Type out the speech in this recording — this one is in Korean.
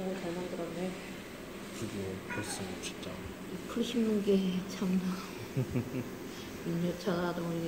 너무 잘 만들었네. 그게 벌써 진짜 풀 심는 게 참나. 6년 차나 동안